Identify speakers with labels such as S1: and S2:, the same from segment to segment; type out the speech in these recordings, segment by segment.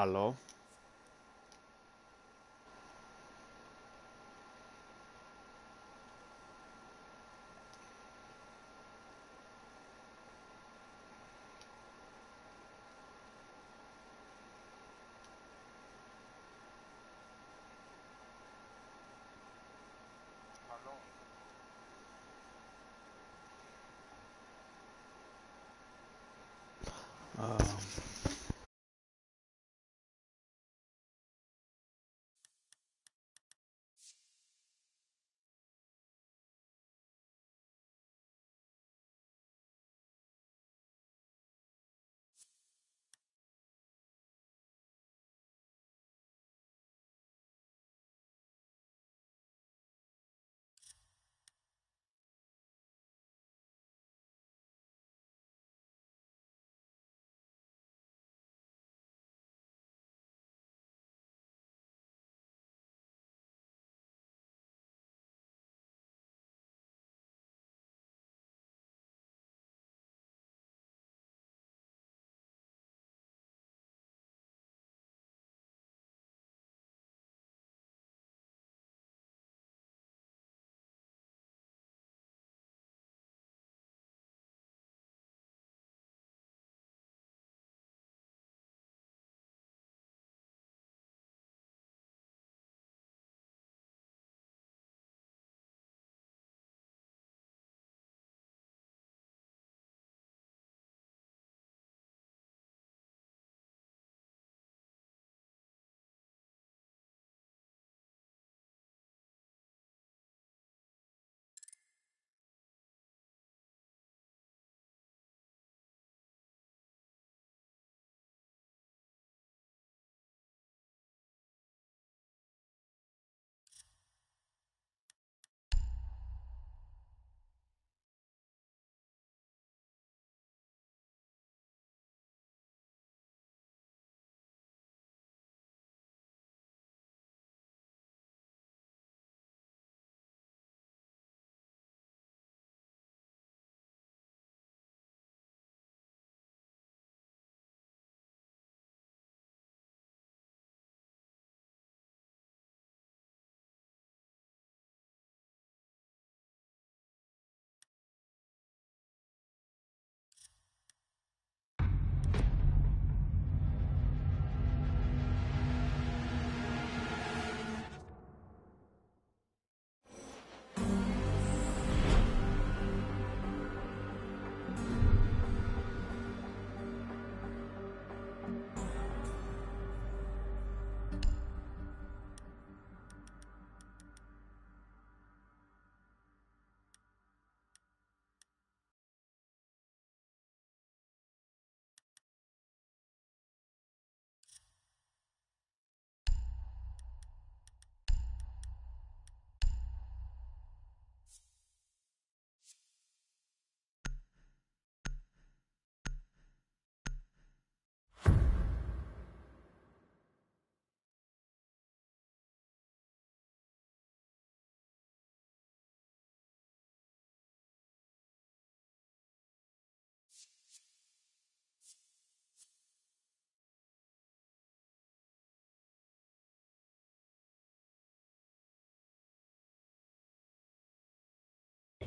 S1: Aló.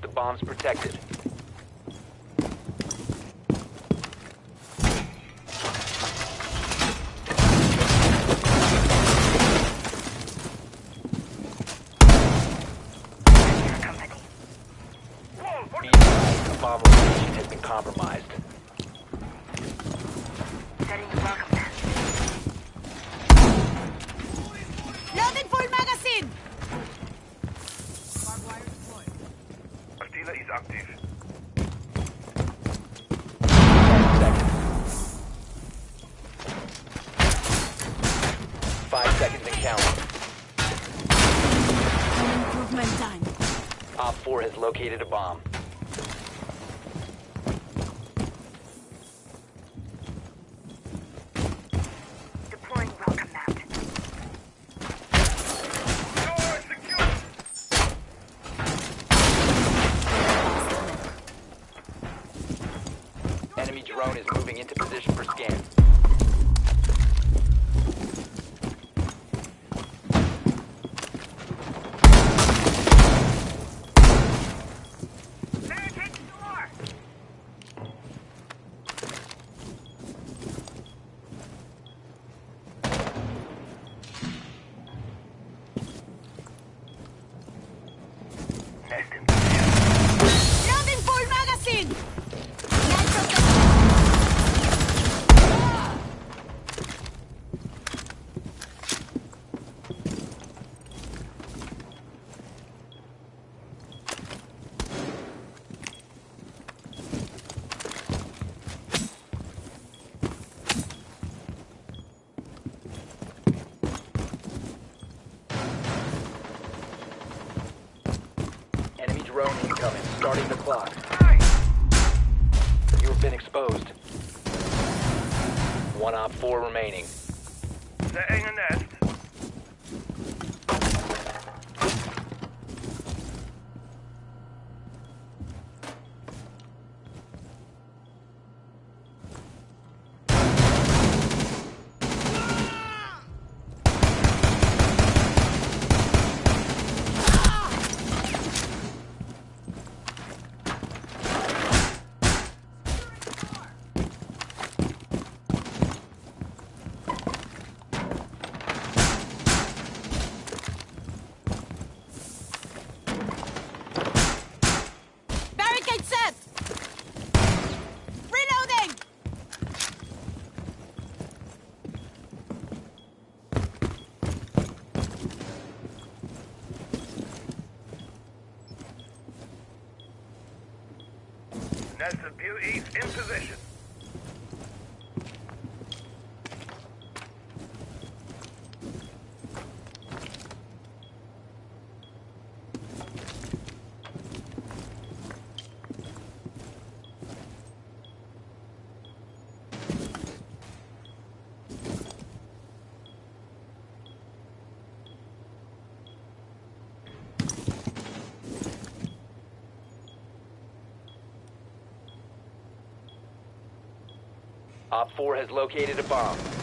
S2: The bomb's protected. Be advised, a bomb location has been compromised.
S3: Loading full magazine!
S4: Dealer ist aktiv.
S2: Five seconds and counting.
S3: Improvement time.
S2: Op 4 has located a bomb.
S5: Deploying welcome mat.
S4: Door secure.
S2: Enemy drone is moving into position for scan.
S4: Nest in.
S3: Loading full magazine!
S2: Enemy drone incoming. Starting the clock.
S4: Hey!
S2: You have been exposed. One op four remaining.
S4: Setting a nest.
S3: Barricade set! Reloading!
S4: Nest of in position.
S2: Op four has located a bomb.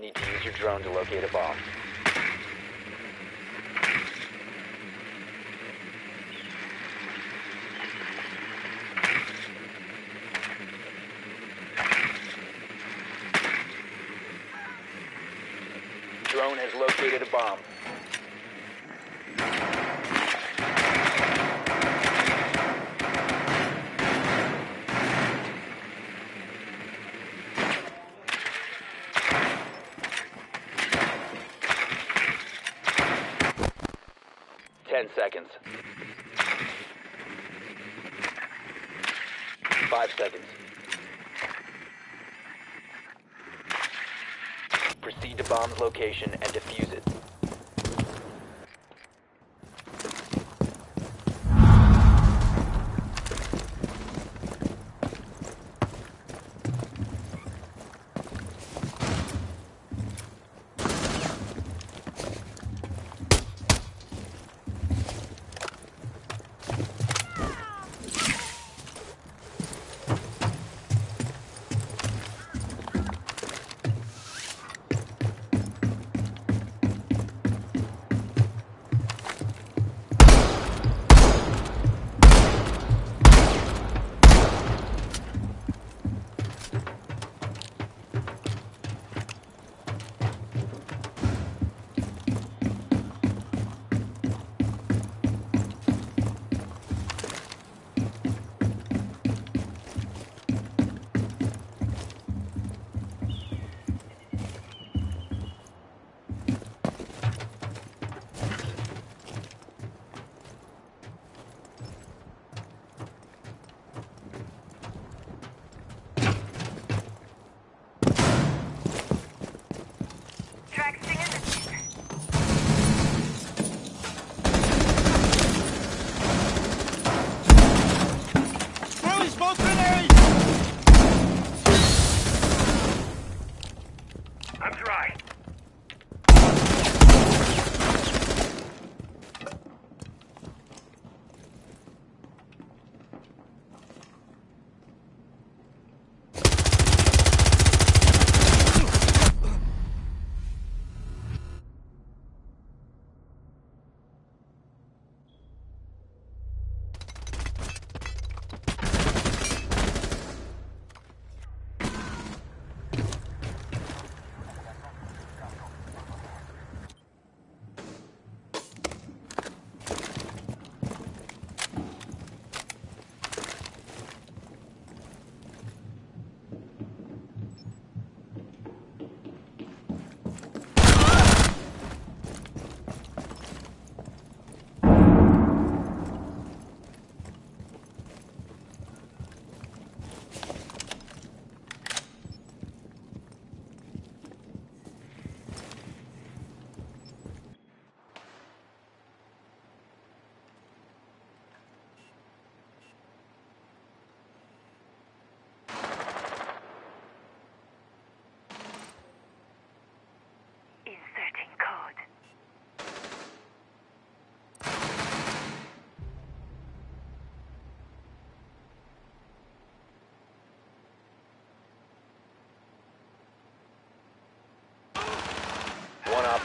S2: Need to use your drone to locate a bomb. Drone has located a bomb. Ten seconds. Five seconds. Proceed to bomb's location and defuse it.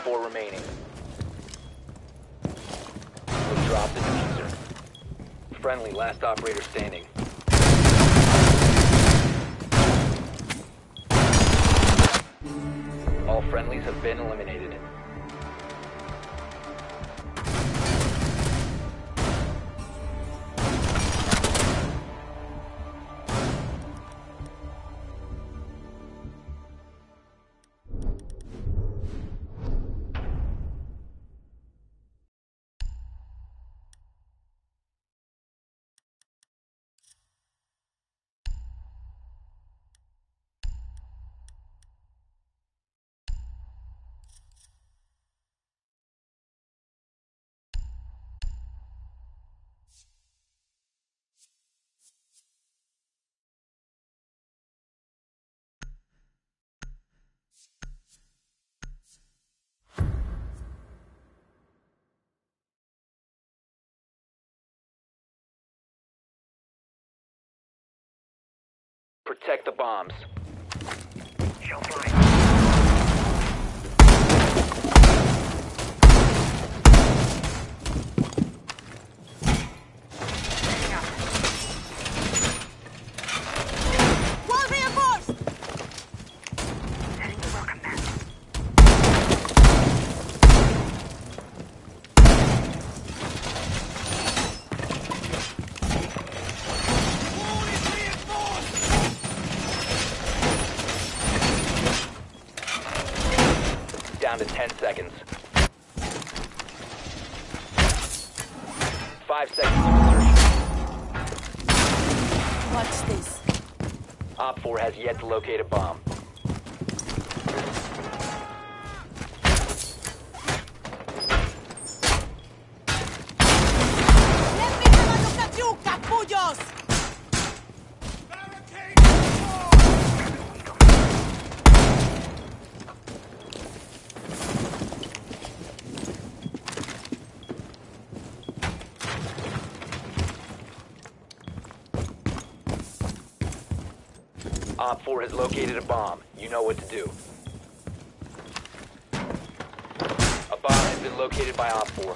S2: 4 remaining. We'll drop the defuser. Friendly, last operator standing. All friendlies have been eliminated. Protect the bombs.
S4: Shall fly.
S3: Wall reinforced!
S5: Setting the welcome mat.
S2: Down to 10 seconds. Five seconds to insertion.
S3: Watch this.
S2: Op 4 has yet to locate a bomb.
S3: Let me have a look at you, capullos!
S2: Op 4 has located a bomb. You know what to do. A bomb has been located by Op 4.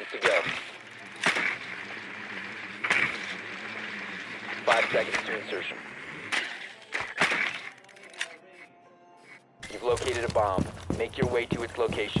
S2: to go. Five seconds to insertion. You've located a bomb. Make your way to its location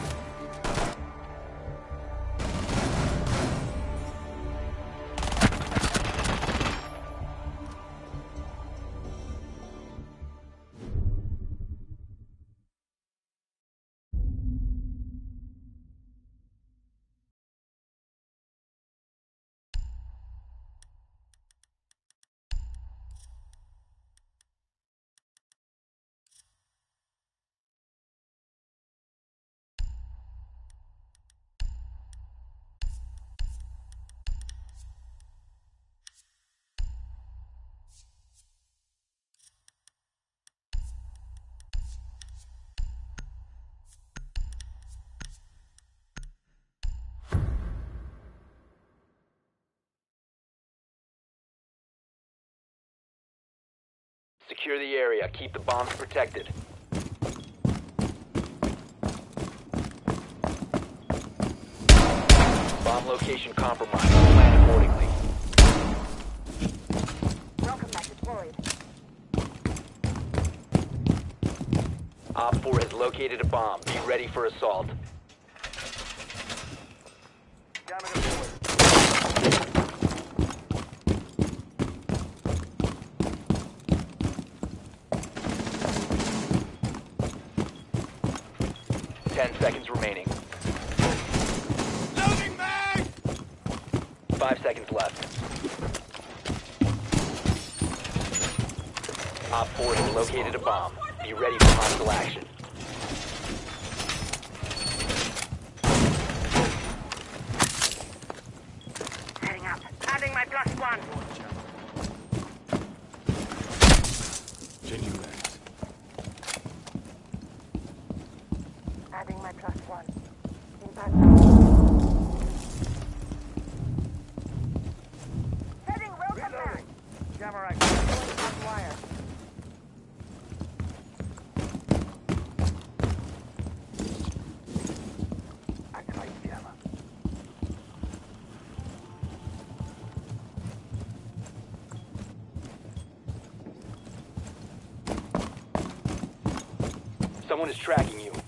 S2: Secure the area. Keep the bombs protected. Bomb location compromised. Plan accordingly.
S5: Welcome back deployed.
S2: Op 4 has located a bomb. Be ready for assault.
S4: Jammer deployed.
S2: Ten seconds remaining.
S4: Loading mag!
S2: Five seconds left. Op 4 has located a bomb. Be ready for hostile action.
S5: Heading up. Adding my plus one. Adding my plus one. Impact Heading welcome back.
S4: Jammer active.
S5: Going top wire.
S4: Activate jammer.
S2: Someone is tracking you.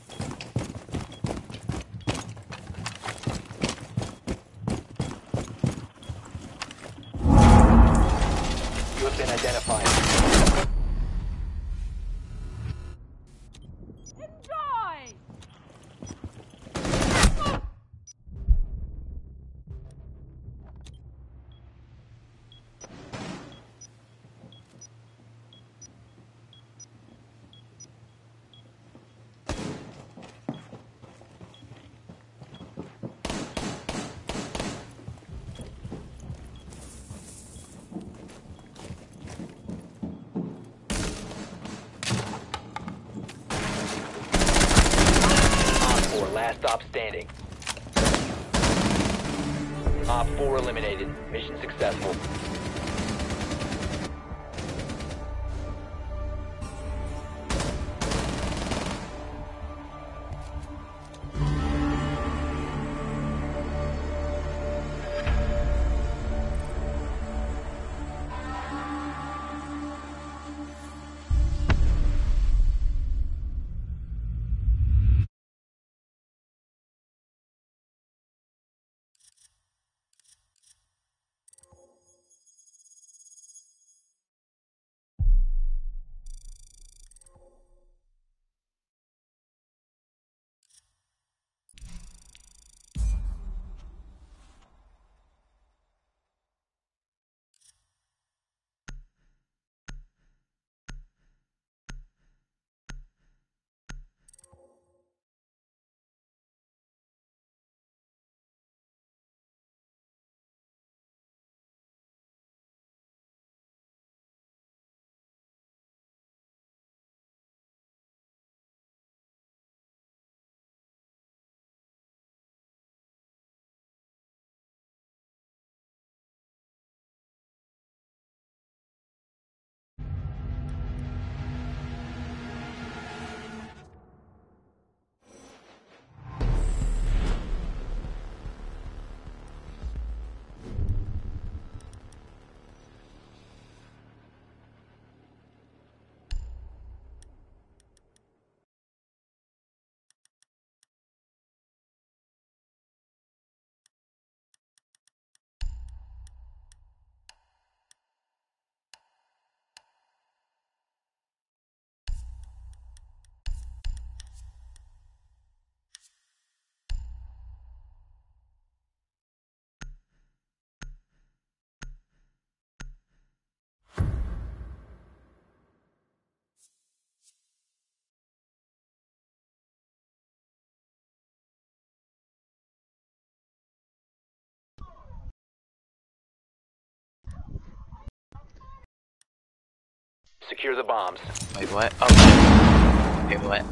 S2: Secure the bombs.
S1: Wait, what? Oh. Wait, what?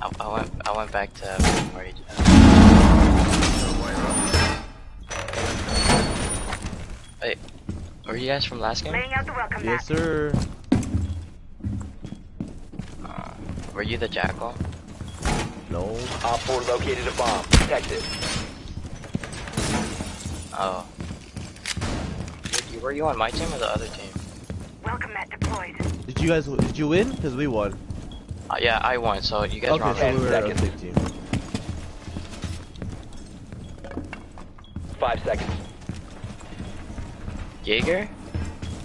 S1: I, I went, I went back to where you Wait, were you guys from last game?
S5: Laying out the welcome mat.
S6: Yes, sir.
S1: Uh, were you the jackal?
S6: No.
S2: Op 4 located a bomb. Protect it.
S1: Oh. Were you on my team or the other team?
S5: Welcome mat deployed.
S6: Did you guys? Did you win? Cause we won.
S1: Uh, yeah, I won, so you guys were on
S6: so we were on the
S2: seconds.
S6: team.
S2: Five seconds.
S1: Jaeger?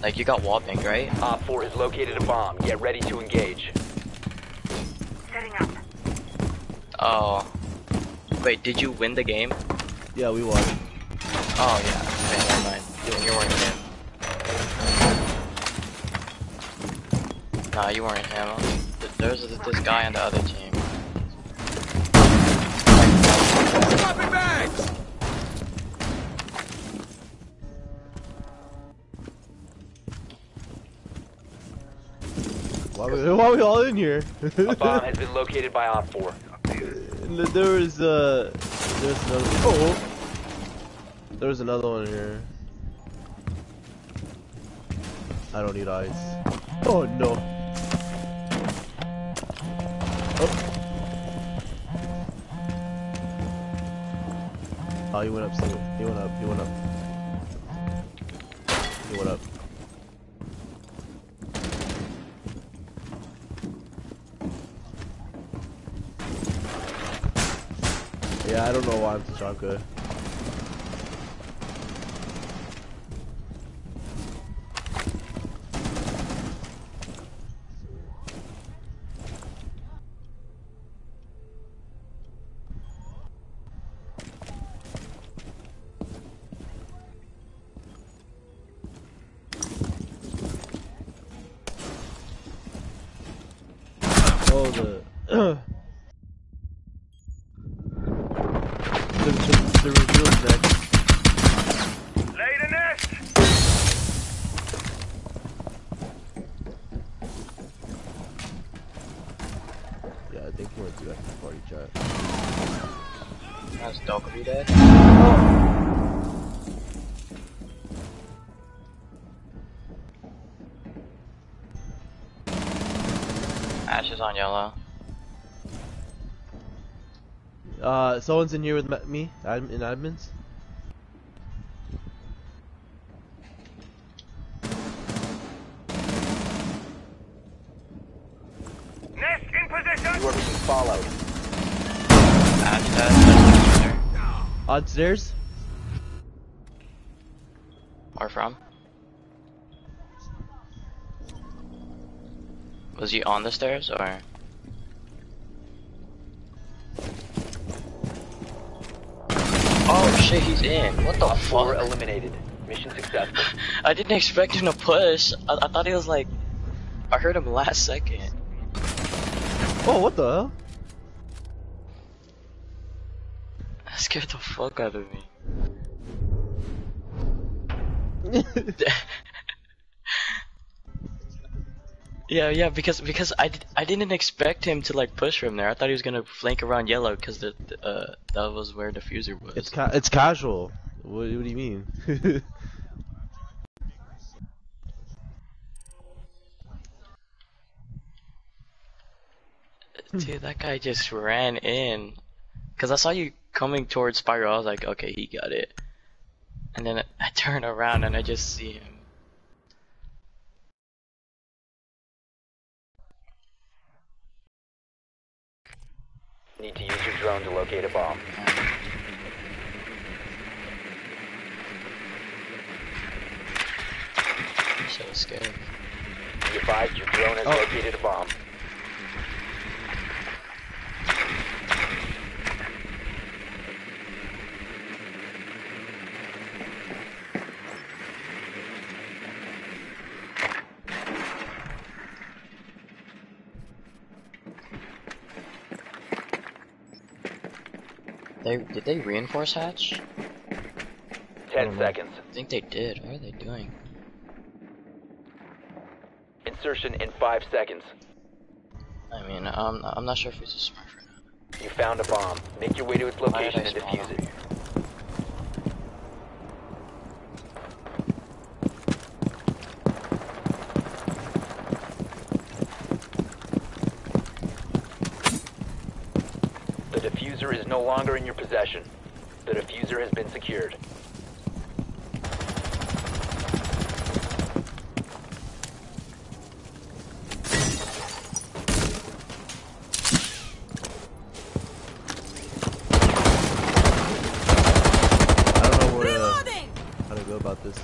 S1: Like, you got wall pinged, right?
S2: Op 4 has located a bomb. Get ready to engage.
S5: Setting up.
S1: Oh. Wait, did you win the game?
S6: Yeah, we won.
S1: Oh, yeah. Okay, never mind. You, you weren't Nah, you weren't him. There's this this guy on the other team.
S6: Why are we, why are we all in here?
S2: A bomb has been located by Op 4.
S6: there was uh, there's another. Oh, there was another one here. I don't need eyes. Oh no. Oh, he went up. He went up. He went up. He went up. Yeah, I don't know why I'm the the, the
S1: is on yellow.
S6: Uh, someone's in here with ma- me, admin, in admins.
S4: Nest in position!
S2: You are being followed.
S1: Ash dead. That's the defuser.
S6: On stairs.
S1: Or from? Was he on the stairs or? Oh shit, he's in. What the
S2: Op 4
S1: fuck?
S2: eliminated. Mission successful.
S1: I didn't expect him to push. I, I thought he was like. I heard him last second.
S6: Oh, what the hell?
S1: That scared the fuck out of me. yeah, yeah, because because I, I didn't expect him to like push from there. I thought he was gonna flank around yellow because the the, uh that was where defuser was.
S6: it's ca- it's casual. What, what do you mean?
S1: Dude, that guy just ran in. Cause I saw you coming towards Spiral. I was like, okay, he got it. And then I turn around and I just see him.
S2: Need to your drone to locate a bomb.
S1: So scared.
S2: Be advised your drone has
S6: Oh.
S2: located a bomb.
S1: They did they reinforce hatch?
S2: Ten seconds.
S1: I think they did. What are they doing?
S2: Insertion in five seconds.
S1: I mean, um, I'm not sure if it's a smart or not.
S2: You found a bomb. Make your way to its location and defuse it.
S1: here?
S2: The defuser is no longer in your possession. The defuser has been secured.
S6: I don't know where to,
S3: Reloading!
S6: how to go about this.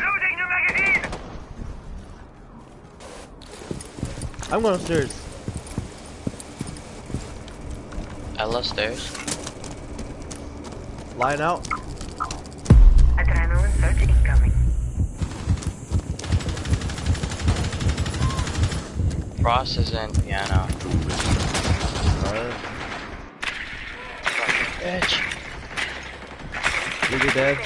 S4: Loading new magazine!
S6: I'm going upstairs.
S1: Ela stairs.
S6: Line out.
S5: Adrenaline surge incoming.
S1: Frost is in piano.
S6: Alright.
S1: Bitch.
S6: Nigga dead.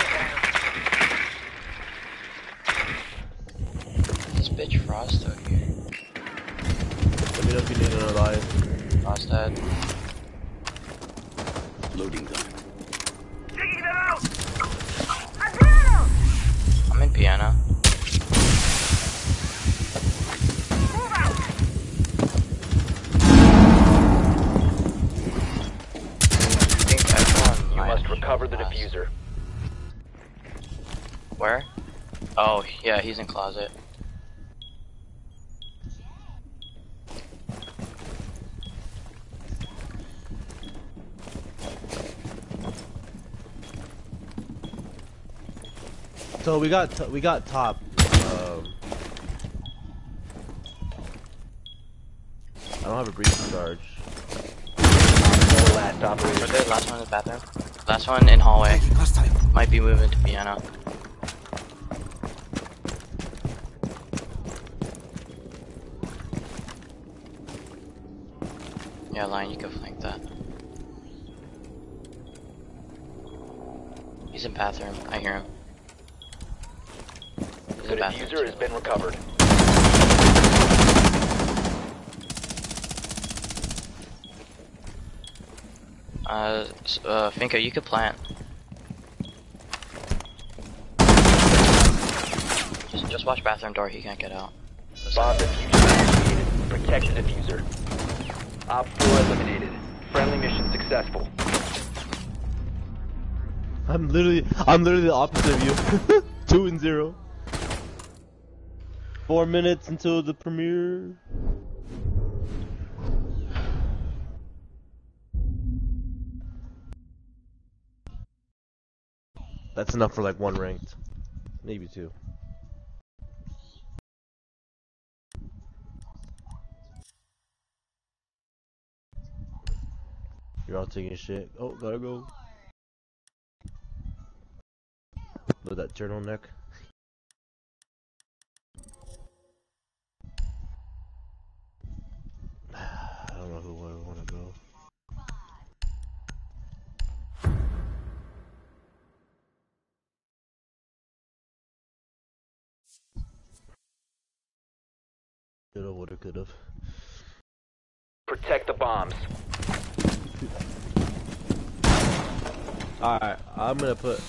S1: This bitch Frost out here.
S6: Let me know if you need another life.
S1: Frost dead.
S4: Taking them out!
S5: Adrenaline!
S1: I'm in piano.
S5: Move out!
S1: I think everyone
S2: You must recover the defuser.
S1: Where? Oh, yeah, he's in closet.
S6: we got we got top. Um, I don't have a breach charge.
S2: Last
S1: one in the bathroom. Last one in hallway. Might be moving to piano. Yeah, Lion, you can flank that. He's in bathroom. I hear him. He's
S2: The
S1: in bathroom.
S2: defuser has been recovered.
S1: Uh, s- uh, Finka, you could plant. Just, just watch bathroom door. He can't get out.
S2: Bomb defuser activated. Protect the defuser. Op 4 eliminated. Friendly mission successful.
S6: I'm literally, I'm literally the opposite of you. Two and zero. Four minutes until the premiere. That's enough for like one ranked, maybe two. You're all taking shit. Oh, gotta go. With that turtleneck. I don't know who I want to go. Coulda, woulda, coulda.
S2: Protect the bombs.
S6: Alright, I'm gonna put.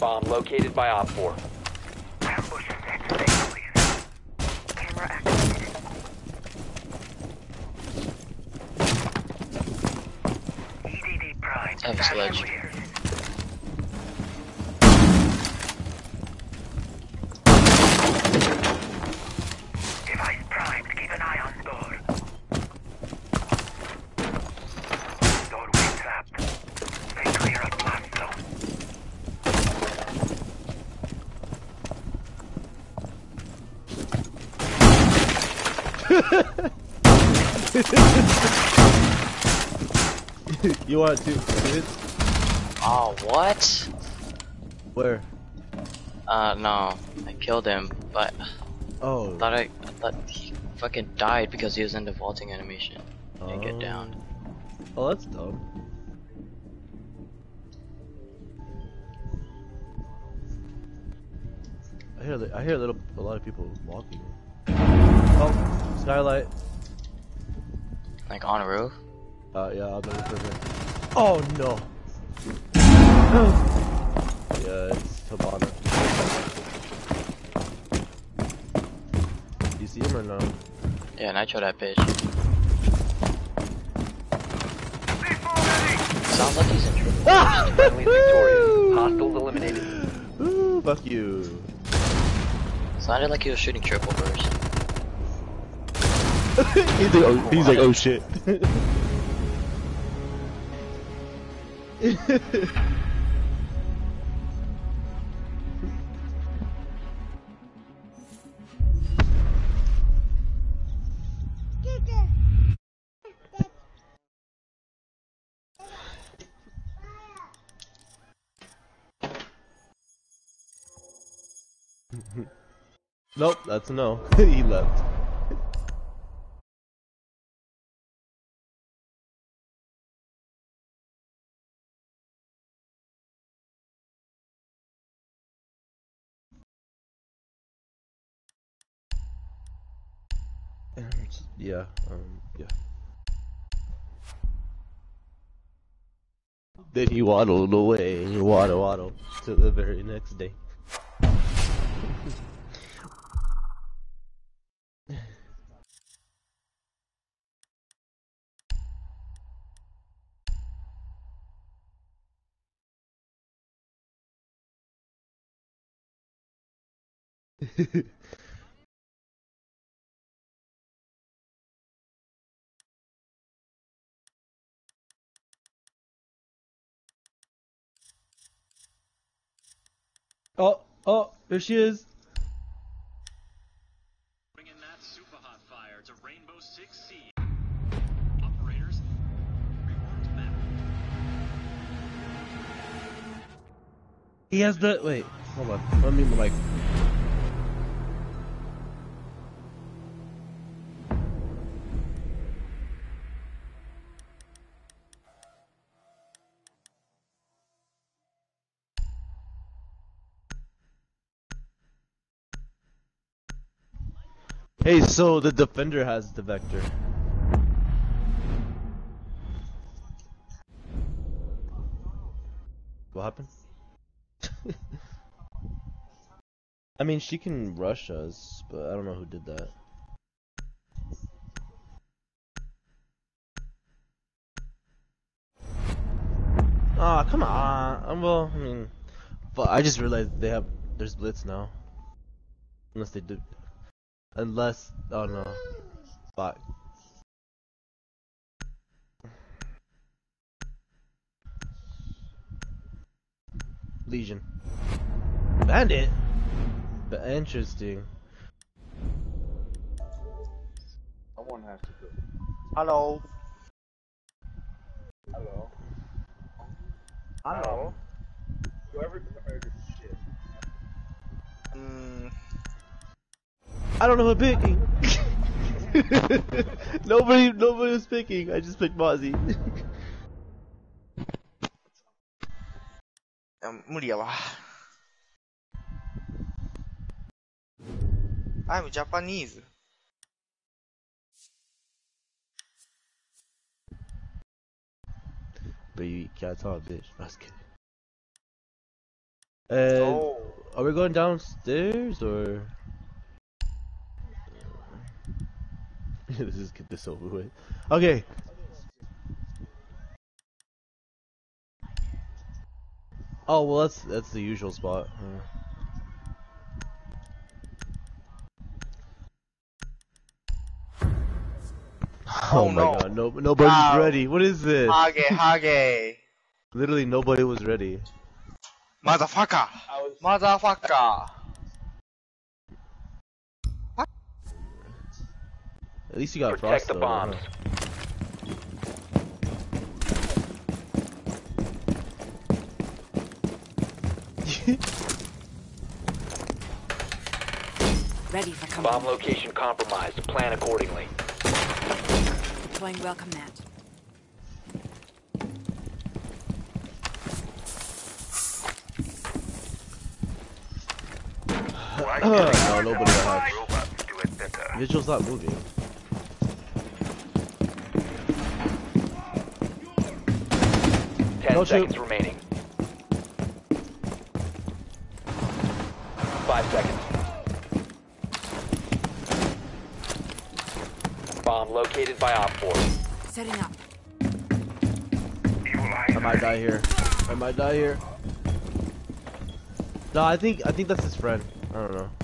S2: Bomb located by Op 4.
S4: Zone.
S6: you want two, two hits?
S1: Oh, what?
S6: Where?
S1: Uh, no. I killed him, but
S6: Oh.
S1: thought I, I thought he fucking died because he was in the vaulting animation. He didn't get
S6: Oh.
S1: down.
S6: Oh, that's dumb. I hear, I hear a little, a lot of people walking. Oh, skylight.
S1: Like on a roof.
S6: Uh, yeah, I'll for Oh no. Yeah, it's Habana. You see him or no?
S1: Yeah, nitro that bitch. Sounds like he's in trouble. Ah!
S2: Friendly victorious. Hostiles eliminated.
S6: Ooh, fuck you.
S1: Sounded like he was shooting triple burst.
S6: he's like, oh, he's like, oh shit. nope, that's a no. he left. Yeah, um, yeah. Then he waddled away, waddle waddle, to the very next day. oh, oh, there she is.
S7: Bring in that super hot fire to Rainbow Six Siege. Operators, report to map.
S6: He has the wait. Hold on. Let me my mic. Hey, so the defender has the vector. What happened? I mean, she can rush us, but I don't know who did that. Ah, come on. Um, well, I mean, but I just realized they have there's blitz now. Unless they do, unless oh no, fuck. Legion. Bandit. But interesting.
S8: Someone has to go. Hello. Hello. Hello. Whoever heard this shit. Mm,
S6: I don't know who picking. nobody, nobody was picking. I just picked Mozzie.
S8: um, Muriela. I'm Japanese.
S6: But you eat cats on bitch. That's oh. good. Uh,
S8: oh.
S6: Are we going downstairs or? Let's just get this over with. Okay. Oh well, that's that's the usual spot. huh. Oh,
S8: Oh,
S6: my
S8: no.
S6: god, no, nobody's
S8: Wow.
S6: ready. What is this?
S8: Hage, Hage.
S6: Literally nobody was ready.
S8: Motherfucker. Motherfucker.
S6: At least you got
S2: Protect
S6: frost
S2: the
S6: though,
S2: bombs.
S6: huh?
S3: Ready for
S2: Bomb location compromised. Plan accordingly.
S3: Deploying welcome mat.
S6: no, nobody got hacked.
S4: Robots do it better.
S6: Vigil's not moving.
S2: Ten
S6: Don't
S2: seconds
S6: shoot.
S2: remaining. Five seconds. Bomb located by Op 4.
S3: Setting up.
S6: I might die here. I might die here. No, I think I think that's his friend. I don't know.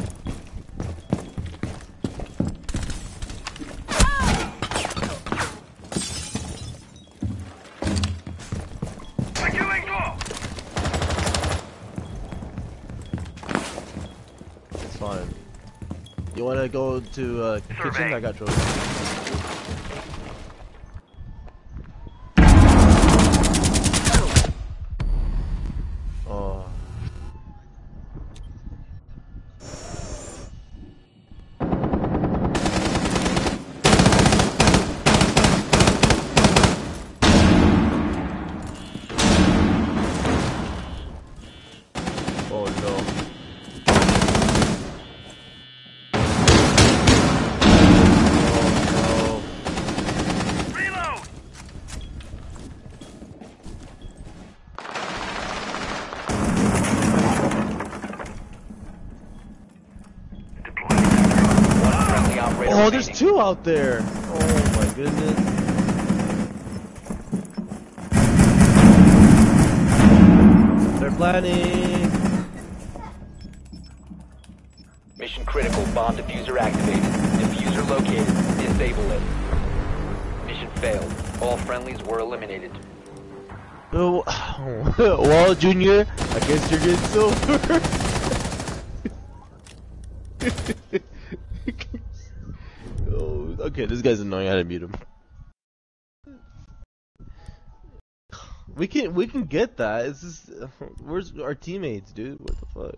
S6: Wanna go to uh, kitchen? I got trophy. Oh, there's two out there. Oh my goodness. They're planning.
S2: Mission critical. Bomb defuser activated. Defuser located. Disable it. Mission failed. All friendlies were eliminated.
S6: Oh, well, Junior, I guess you're getting silver. oh, okay, this guy's annoying. I had to mute him. We can we can get that. It's just where's our teammates, dude? What the fuck?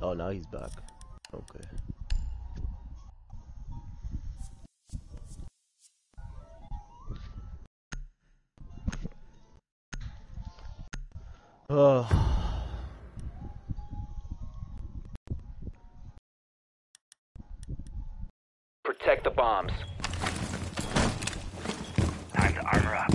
S6: Oh, now he's back. Okay. Oh.
S2: Protect the bombs.
S4: Time to armor up.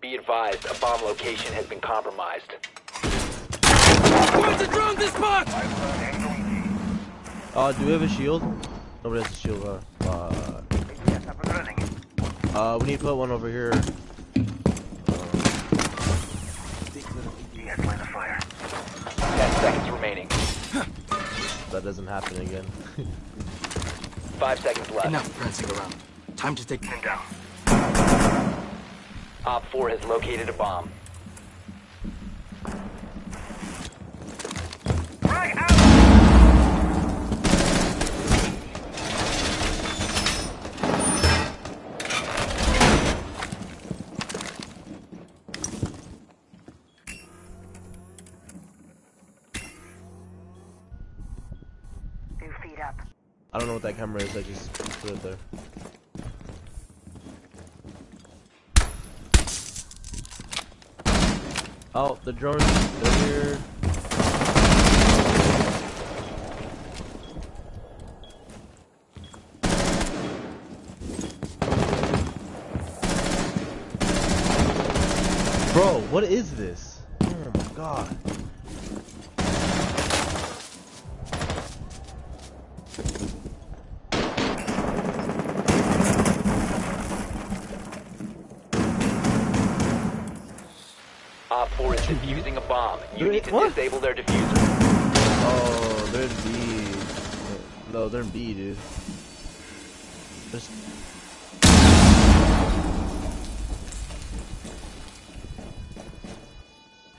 S2: Be advised, a bomb location has been compromised.
S6: Uh, do we have a shield? Nobody has a shield, huh? Uh,
S4: Yes, up and running.
S6: uh, we need to put one over here.
S4: Yes, fire.
S2: Ten seconds remaining.
S6: That doesn't happen again.
S2: Five seconds left.
S9: Enough prancing around. Time to take
S4: Man down.
S2: Op 4 has located a bomb.
S4: Frag out!
S5: Two feet up.
S6: I don't know what that camera is. I just put it there. Oh, the drones. They're here. Bro, what is this?
S2: Need to
S6: what?
S2: disable their defuser.
S6: Oh, they're in B. No, they're in B, dude. There's...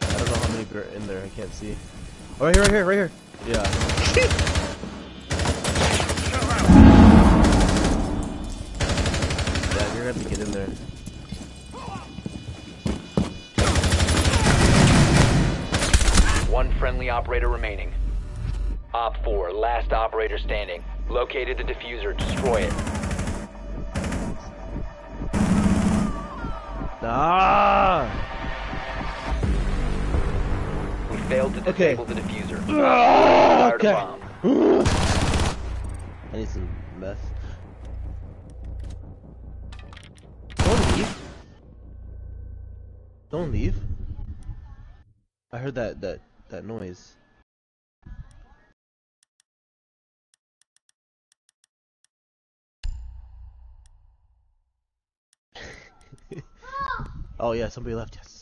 S6: I don't know how many are in there. I can't see. Oh, right here, right here, right here.
S2: Operator remaining. Op 4, last operator standing. Located the defuser. Destroy it.
S6: Ah!
S2: We failed to
S6: Okay.
S2: disable the defuser.
S6: Ah, okay.
S2: bomb.
S6: I need some meth. Don't leave. Don't leave. I heard that that that noise. oh yeah, somebody left. Yes.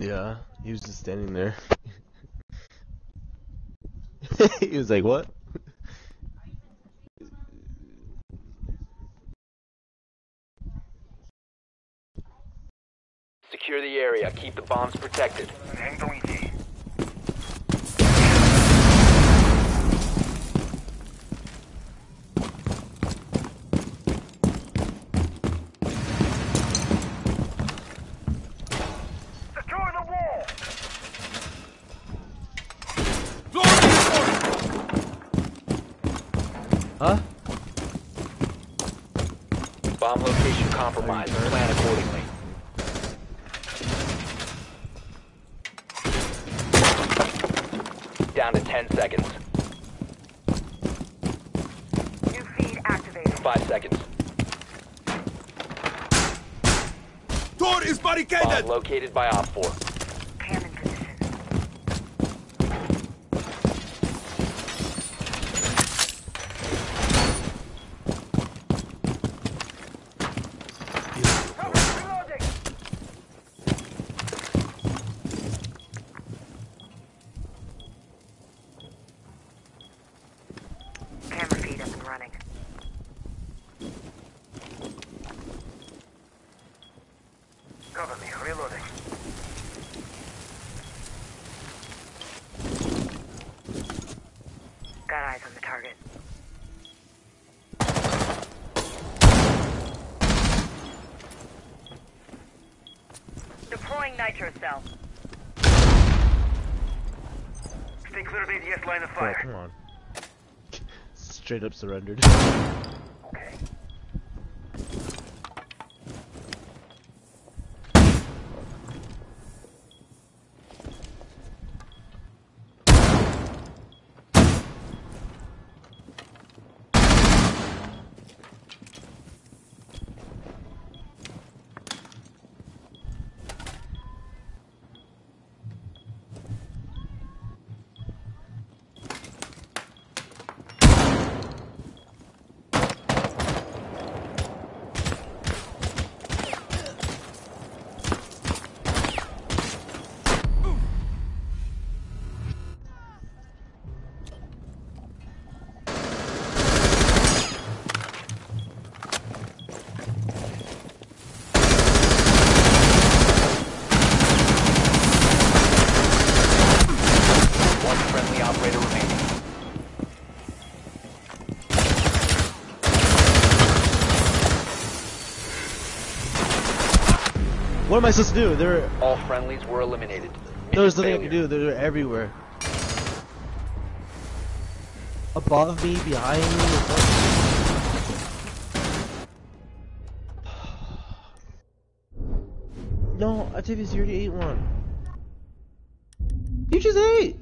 S6: Yeah, he was just standing there. he was like, "What?"
S2: Secure the area. Keep the bombs protected.
S4: Tango easy. Secure the wall!
S6: Huh?
S2: Compromised. Plan accordingly. Down to 10 seconds.
S5: New feed activated.
S2: 5 seconds.
S10: Door is
S2: Bomb
S10: barricaded!
S2: located by Op 4.
S5: Cam in position. Camera feed up and running. Cover me, reloading. Got eyes on the target. Deploying nitro cell. Stay clear of ADS line of
S6: Bro, come on. Straight up surrendered.
S5: Okay.
S2: One friendly operator remaining.
S6: What am I supposed to do? They're
S2: All friendlies were eliminated.
S6: there's nothing I can do. They're everywhere. Above me, behind me. in front of me. No, I you already ate one. You just ate.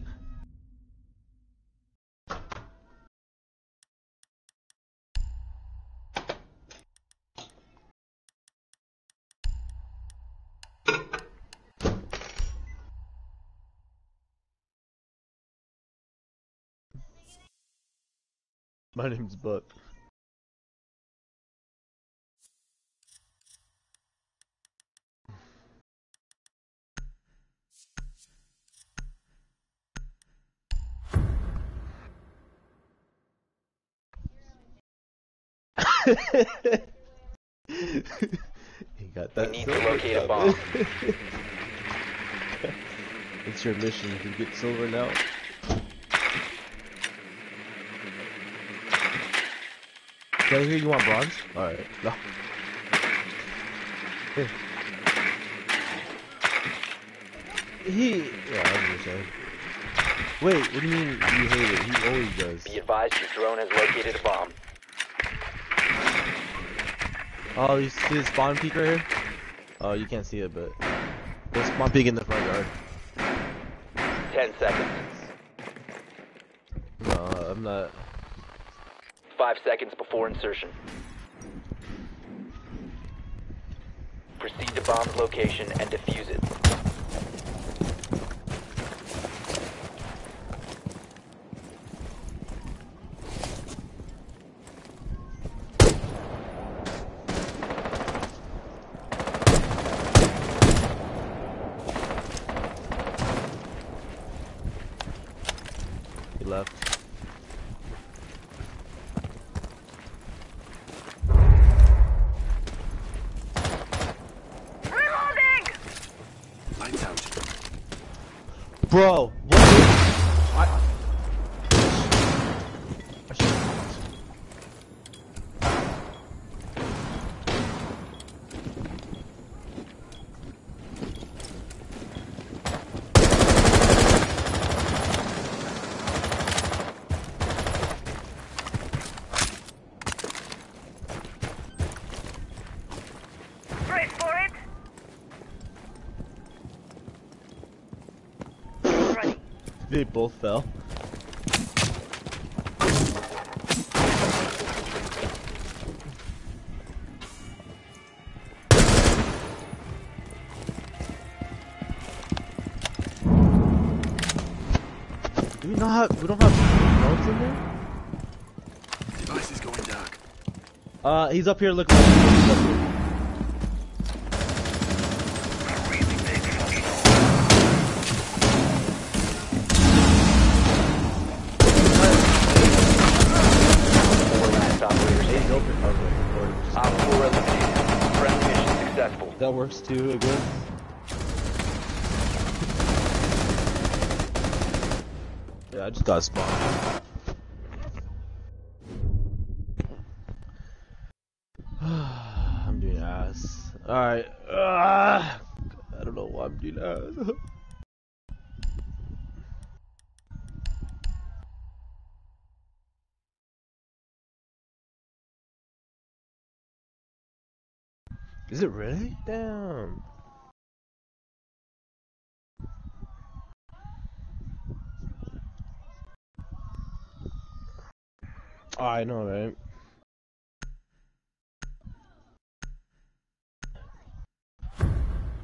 S6: My name's Buck. he got that.
S2: We need to locate a bomb.
S6: it's your mission to get silver now. Did I hear you want bronze? Alright. No. Here. He. Yeah, I was gonna say. Wait, what do you mean you hate it? He always does.
S2: Be advised your drone has located a bomb.
S6: Oh, you see the spawn peak right here? Oh, you can't see it, but there's spawn peak in the front yard.
S2: 10 seconds.
S6: No, I'm not.
S2: 5 seconds before insertion. Proceed to bomb's location and defuse it.
S6: He left.
S5: Reloading!
S9: Lights out.
S6: Bro, what? I... I should've- they both fell. Do we not have, we don't have notes in there?
S9: Device is going dark.
S6: Uh, he's up here, look. He's up here.
S2: Four last operator
S6: He's
S2: standing.
S6: open, okay. Or just-
S2: Op 4 eliminated. Friendly mission successful.
S6: That works too, I guess. Yeah, I just got spawned. I'm doing ass. Alright. Ah, I don't know why I'm doing ass. Is it really? Damn. I know, right?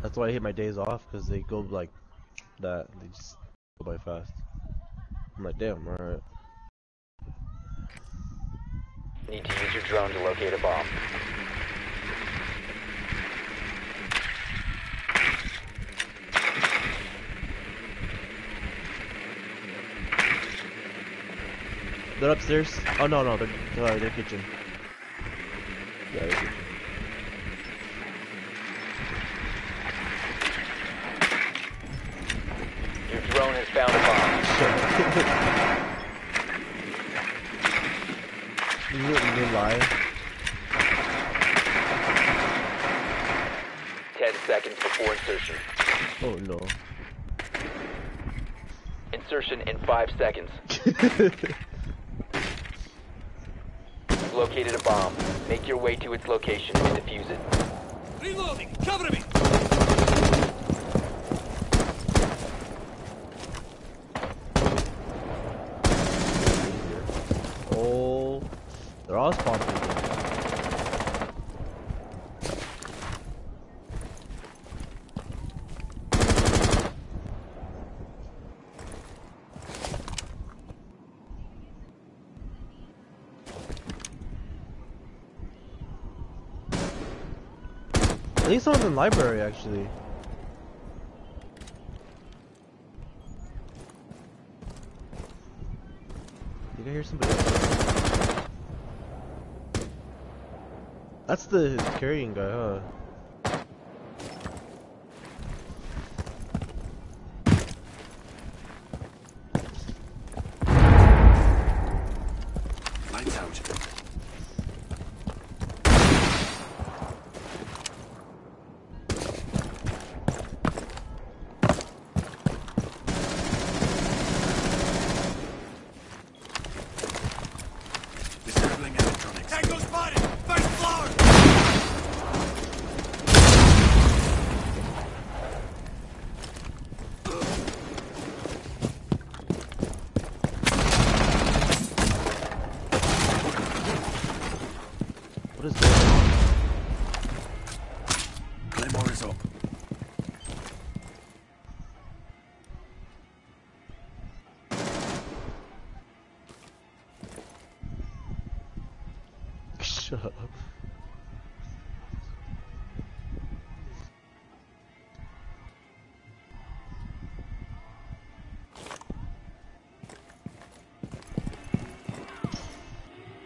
S6: That's why I hate my days off, because they go like that. They just go by fast. I'm like, damn, alright.
S2: Need to use your drone to locate a bomb.
S6: They're upstairs. Oh, no, no, they're, they're, they're kitchen. Yeah, kitchen.
S2: Your drone has found a bomb.
S6: You didn't you lie.
S2: 10 seconds before insertion.
S6: Oh, no.
S2: Insertion in 5 seconds. Located a bomb. Make your way to its location and defuse it.
S7: Reloading! Cover me!
S6: oh, they're all spawn people. I think someone's in the library actually. Did I hear somebody? That's the carrying guy, huh?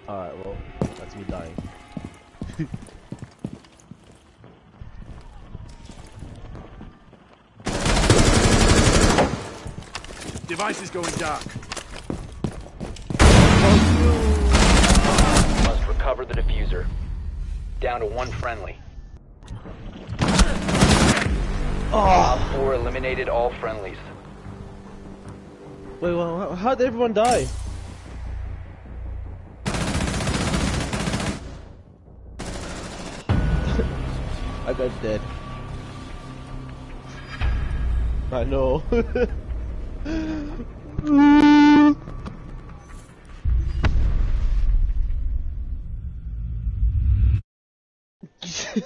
S6: Alright, well, that's me dying.
S9: Device is going dark.
S2: Must recover the defuser. Down to one friendly. Op 4 eliminated all friendlies.
S6: Wait, well, how- how'd everyone die? I got dead. I know.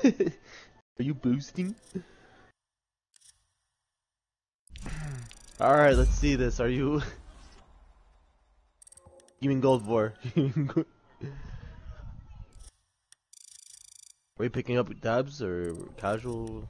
S6: Are you boosting? Alright, let's see this. Are you. You mean gold war? Are you picking up dabs or casual?